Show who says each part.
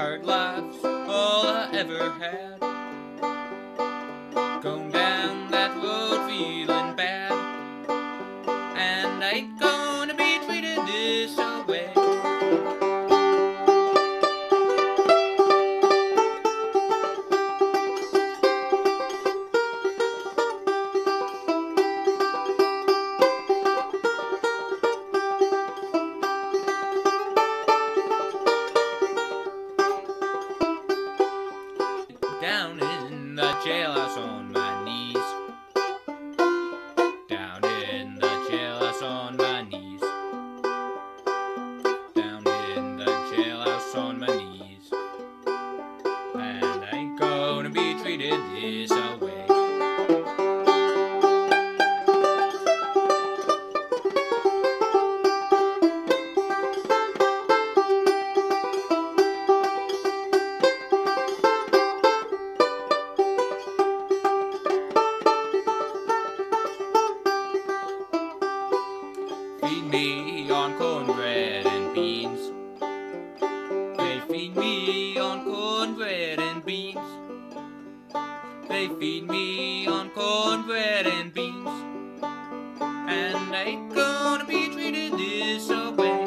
Speaker 1: hard life's all I ever had. Going down that road feeling bad, and I ain't going. Down in the jailhouse on my knees. Down in the jailhouse on my knees. Down in the jailhouse on my knees. And I ain't gonna be treated this way. feed me on cornbread and beans. They feed me on cornbread and beans. They feed me on cornbread and beans. And I ain't gonna be treated this way.